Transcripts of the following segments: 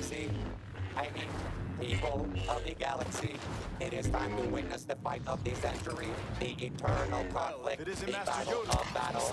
slaves of the galaxy. I mean, people of the galaxy. It is time to witness the fight of the century, the eternal conflict, the Master battle of battles.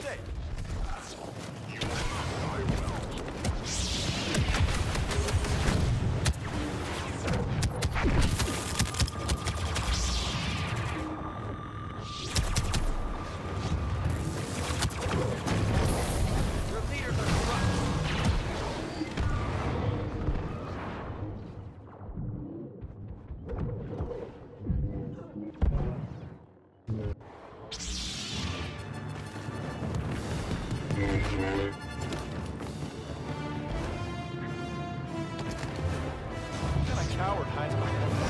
What kind of coward hides behind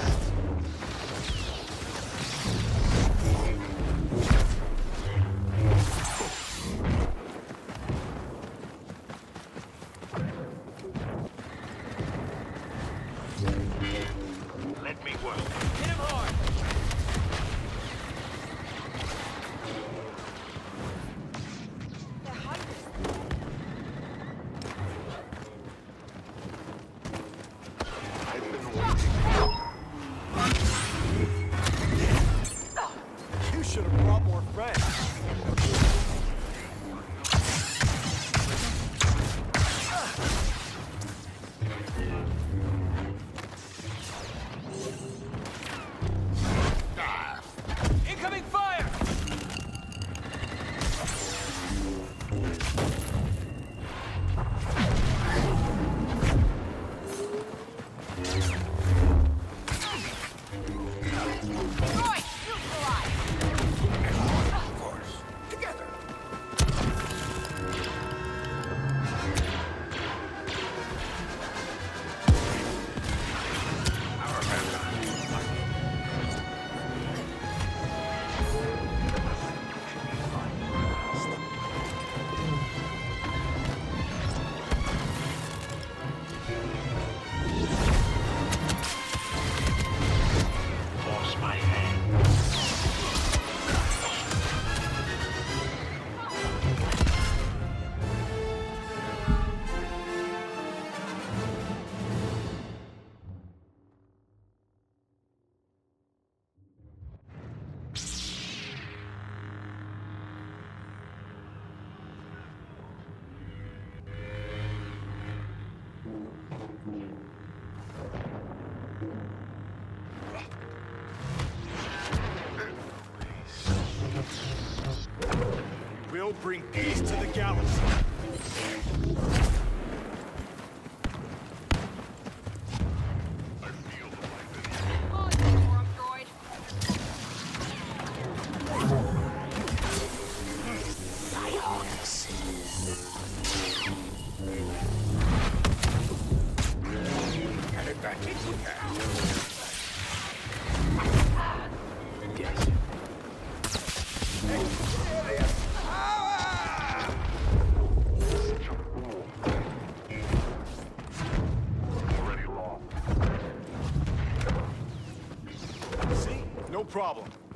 have Bring peace to the galaxy. Problem.